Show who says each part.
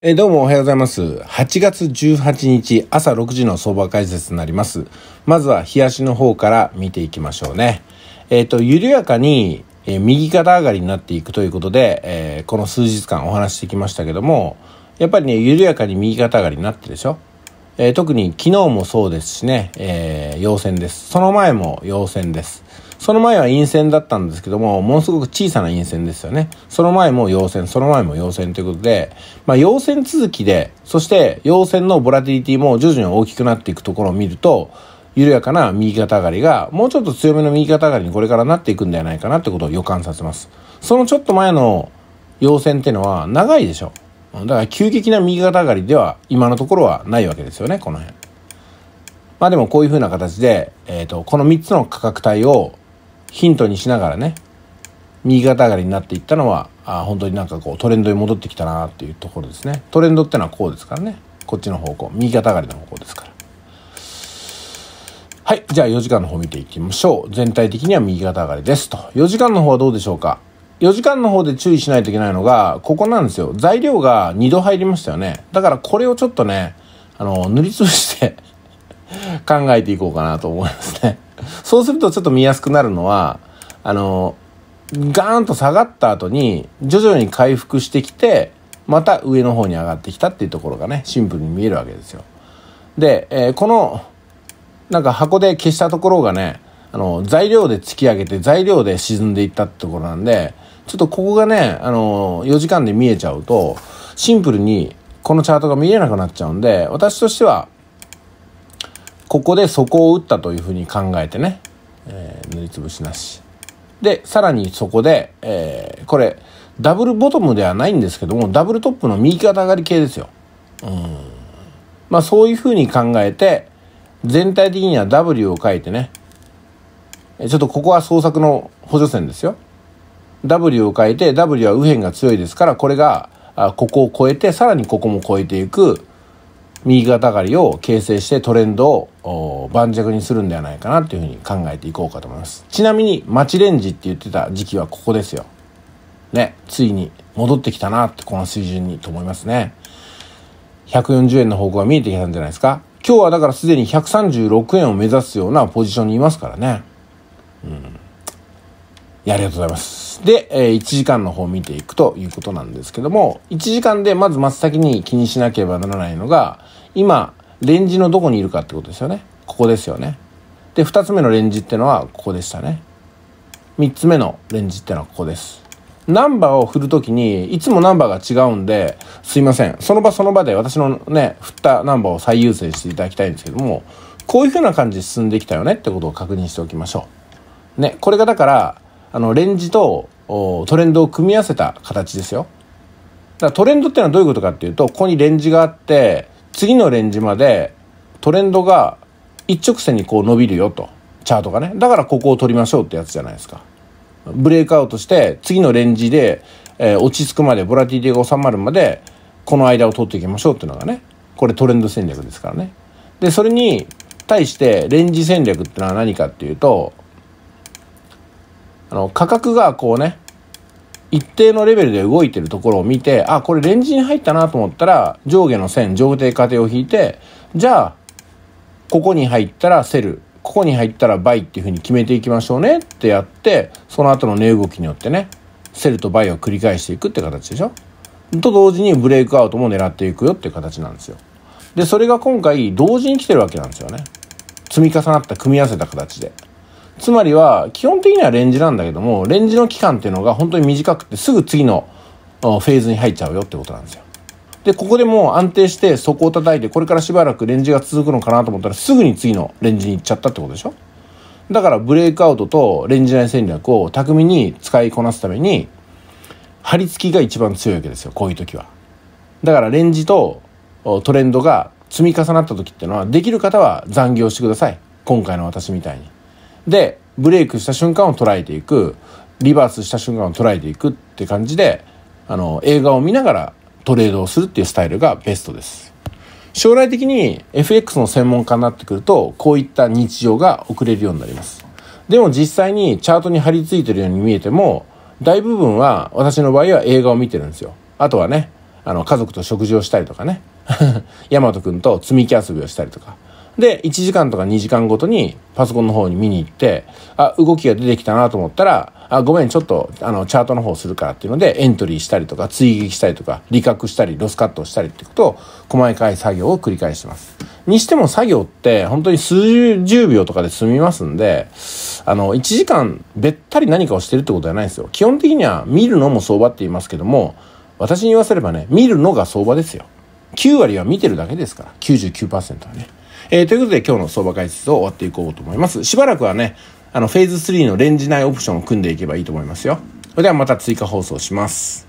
Speaker 1: えどうもおはようございます。8月18日朝6時の相場解説になります。まずは日足の方から見ていきましょうね。えっ、と、緩やかに、え右肩上がりになっていくということで、えーこの数日間お話ししてきましたけども、やっぱりね、緩やかに右肩上がりになってるでしょ？えー特に昨日もそうですしね、えー陽線です。その前も陽線です。その前は陰線だったんですけども、ものすごく小さな陰線ですよね。その前も陽線、その前も陽線ということで、まあ陽線続きで、そして陽線のボラティリティも徐々に大きくなっていくところを見ると、緩やかな右肩上がりが、もうちょっと強めの右肩上がりにこれからなっていくんではないかなってことを予感させます。そのちょっと前の陽線っていうのは長いでしょ。だから急激な右肩上がりでは今のところはないわけですよね、この辺。まあでもこういう風な形で、えっ、と、この3つの価格帯をヒントにしながらね、右肩上がりになっていったのは、あ本当になんかこうトレンドに戻ってきたなっていうところですね。トレンドってのはこうですからね。こっちの方向。右肩上がりの方向ですから。はい。じゃあ4時間の方見ていきましょう。全体的には右肩上がりですと。4時間の方はどうでしょうか？4時間の方で注意しないといけないのが、ここなんですよ。材料が2度入りましたよね。だからこれをちょっとね、あの、塗りつぶして 考えていこうかなと思いますね。そうするとちょっと見やすくなるのは、あの、ガーンと下がった後に徐々に回復してきて、また上の方に上がってきたっていうところがね、シンプルに見えるわけですよ。で、えーこの、なんか箱で消したところがね、あの、材料で突き上げて材料で沈んでいったってところなんで、ちょっとここがね、あの、4時間で見えちゃうと、シンプルにこのチャートが見えなくなっちゃうんで、私としては、ここで底を打ったというふうに考えてね、えー塗りつぶしなし。で、さらにそこで、えーこれ、ダブルボトムではないんですけども、ダブルトップの右肩上がり系ですよ。うんまあそういうふうに考えて、全体的には W を書いてね、ちょっとここは創作の補助線ですよ。W を書いて、W は右辺が強いですから、これが、あここを超えて、さらにここも超えていく、右肩上がりを形成してトレンドを盤石にするんではないかなというふうに考えていこうかと思います。ちなみに、待ちレンジって言ってた時期はここですよ。ね、ついに戻ってきたなって、この水準にと思いますね。140円の方向が見えてきたんじゃないですか。今日はだからすでに136円を目指すようなポジションにいますからね。いや、ありがとうございます。で、え1時間の方を見ていくということなんですけども、1時間でまず真っ先に気にしなければならないのが、今、レンジのどこにいるかってことですよね。ここですよね。で、2つ目のレンジってのはここでしたね。3つ目のレンジってのはここです。ナンバーを振るときに、いつもナンバーが違うんで、すいません。その場その場で私のね、振ったナンバーを最優先していただきたいんですけども、こういう風な感じで進んできたよねってことを確認しておきましょう。ね、これがだから、あの、レンジとトレンドを組み合わせた形ですよ。だからトレンドっていうのはどういうことかっていうと、ここにレンジがあって、次のレンジまでトレンドが一直線にこう伸びるよと。チャートがね。だからここを取りましょうってやつじゃないですか。ブレイクアウトして、次のレンジで、えー落ち着くまで、ボラティティが収まるまで、この間を取っていきましょうっていうのがね、これトレンド戦略ですからね。で、それに対して、レンジ戦略ってのは何かっていうと、あの、価格がこうね、一定のレベルで動いてるところを見て、あ、これレンジに入ったなと思ったら、上下の線、上底下底を引いて、じゃあ、ここに入ったら sell、ここに入ったら buy っていうふうに決めていきましょうねってやって、その後の値動きによってね、 sell と buy を繰り返していくって形でしょと同時にブレイクアウトも狙っていくよっていう形なんですよ。で、それが今回同時に来てるわけなんですよね。積み重なった組み合わせた形で。つまりは、基本的にはレンジなんだけども、レンジの期間っていうのが本当に短くてすぐ次のフェーズに入っちゃうよってことなんですよ。で、ここでもう安定して底を叩いて、これからしばらくレンジが続くのかなと思ったら、すぐに次のレンジに行っちゃったってことでしょ？だからブレイクアウトとレンジ内戦略を巧みに使いこなすために、張り付きが一番強いわけですよ、こういう時は。だからレンジとトレンドが積み重なった時っていうのは、できる方は残業してください。今回の私みたいに。で、ブレイクした瞬間を捉えていく、リバースした瞬間を捉えていくって感じで、あの、映画を見ながらトレードをするっていうスタイルがベストです。将来的に FX の専門家になってくると、こういった日常が送れるようになります。でも実際にチャートに張り付いてるように見えても、大部分は私の場合は映画を見てるんですよ。あとはね、あの、家族と食事をしたりとかね。ヤマトくんと積み木遊びをしたりとか。で、1時間とか2時間ごとにパソコンの方に見に行って、あ、動きが出てきたなと思ったら、あ、ごめん、ちょっと、あの、チャートの方するからっていうので、エントリーしたりとか、追撃したりとか、理覚したり、ロスカットしたりってことを、細かい作業を繰り返してます。にしても作業って、本当に数十秒とかで済みますんで、あの、1時間、べったり何かをしてるってことじゃないんですよ。基本的には、見るのも相場って言いますけども、私に言わせればね、見るのが相場ですよ。9割は見てるだけですから、99%はね。えー、ということで今日の相場解説を終わっていこうと思います。しばらくはね、あの、フェーズ3のレンジ内オプションを組んでいけばいいと思いますよ。それではまた追加放送します。